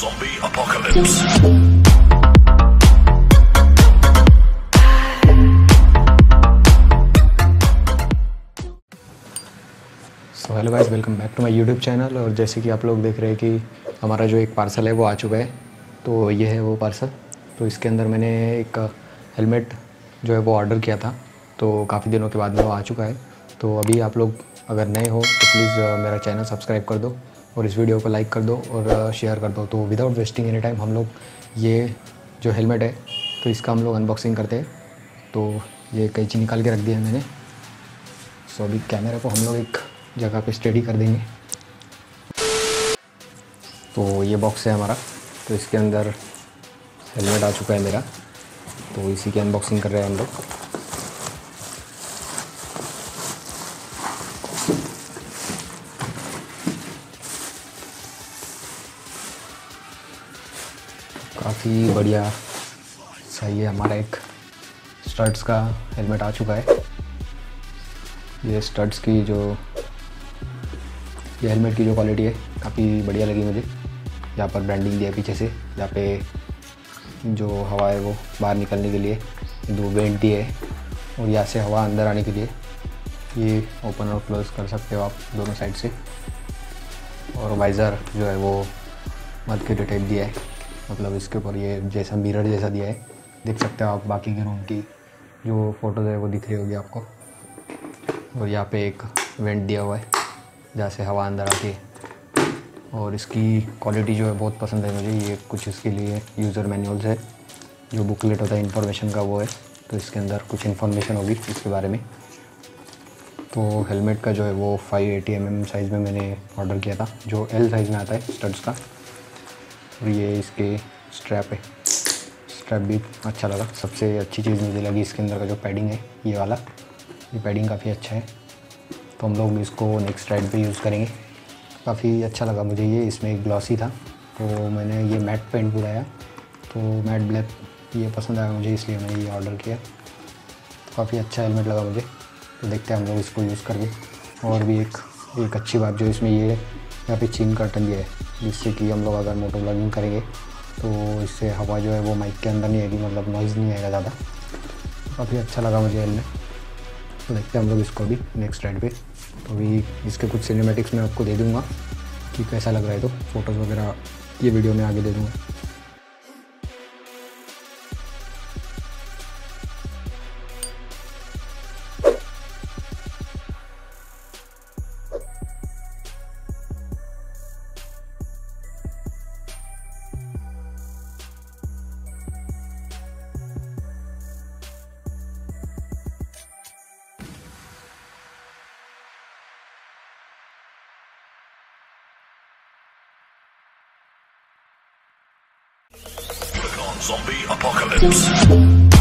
Zombie apocalypse. So hello guys welcome back to my YouTube channel और जैसे कि आप लोग देख रहे हैं कि हमारा जो एक पार्सल है, वो आ चुका है। तो ये है वो पार्सल तो इसके अंदर मैंने एक हेलमेट जो है, वो ऑर्डर किया था। तो काफ़ी दिनों के बाद में वो आ चुका है। तो अभी आप लोग अगर नए हो तो प्लीज़ मेरा चैनल सब्सक्राइब कर दो और इस वीडियो को लाइक कर दो और शेयर कर दो। तो विदाउट वेस्टिंग एनी टाइम हम लोग ये जो हेलमेट है तो इसका हम लोग अनबॉक्सिंग करते हैं। तो ये कैंची निकाल के रख दिया है मैंने। सो अभी कैमरे को हम लोग एक जगह पे स्टडी कर देंगे। तो ये बॉक्स है हमारा। तो इसके अंदर हेलमेट आ चुका है मेरा। तो इसी की अनबॉक्सिंग कर रहे हैं हम लोग। काफ़ी बढ़िया। सही है, हमारा एक स्टड्स का हेलमेट आ चुका है। ये स्टड्स की जो, ये हेलमेट की जो क्वालिटी है, काफ़ी बढ़िया लगी मुझे। यहाँ पर ब्रांडिंग दिया पीछे से। यहाँ पे जो हवा है वो बाहर निकलने के लिए दो वेंट दिए है और यहाँ से हवा अंदर आने के लिए ये ओपन और क्लोज कर सकते हो आप दोनों साइड से। और वाइज़र जो है वो मत के टाइप दिया है। मतलब इसके ऊपर ये जैसा मिरर जैसा दिया है, देख सकते हो आप बाकी के रूम की जो फ़ोटोज़ है वो दिख रही होगी आपको। और यहाँ पे एक वेंट दिया हुआ है, जहाँ से हवा अंदर आती है। और इसकी क्वालिटी जो है बहुत पसंद है मुझे, ये कुछ इसके लिए यूज़र मैनुअल्स है। जो बुकलेट होता है इन्फॉर्मेशन का वो है तो इसके अंदर कुछ इन्फॉर्मेशन होगी इसके बारे में। तो हेलमेट का जो है वो 580 एटी mm साइज़ में मैंने ऑर्डर किया था, जो एल साइज़ में आता है स्टड्स का। और ये इसके स्ट्रैप है। स्ट्रैप भी अच्छा लगा। सबसे अच्छी चीज़ मुझे लगी इसके अंदर का जो पैडिंग है, ये वाला। ये पैडिंग काफ़ी अच्छा है। तो हम लोग इसको नेक्स्ट राइड पे यूज़ करेंगे। काफ़ी अच्छा लगा मुझे ये। इसमें एक ग्लॉसी था। तो मैंने ये मैट पेंट बुलाया। तो मैट ब्लैक ये पसंद आया मुझे, इसलिए मैंने ये ऑर्डर किया। तो काफ़ी अच्छा हेलमेट लगा मुझे। तो देखते हैं हम लोग इसको यूज़ करके। और भी एक एक अच्छी बात जो इसमें ये यहाँ पे चिन कर्टन दिया है। जिससे कि हम लोग अगर मोटर ब्लॉगिंग करेंगे तो इससे हवा जो है वो माइक के अंदर नहीं आएगी मतलब नॉइज़ नहीं आएगा ज़्यादा। काफ़ी अच्छा लगा मुझे हेलमेट तो देखते हैं हम लोग इसको भी नेक्स्ट राइड पे। तो अभी इसके कुछ सिनेमेटिक्स मैं आपको दे दूँगा कि कैसा लग रहा है तो फ़ोटोज़ वगैरह ये वीडियो में आगे दे दूँगा। Zombie Apocalypse.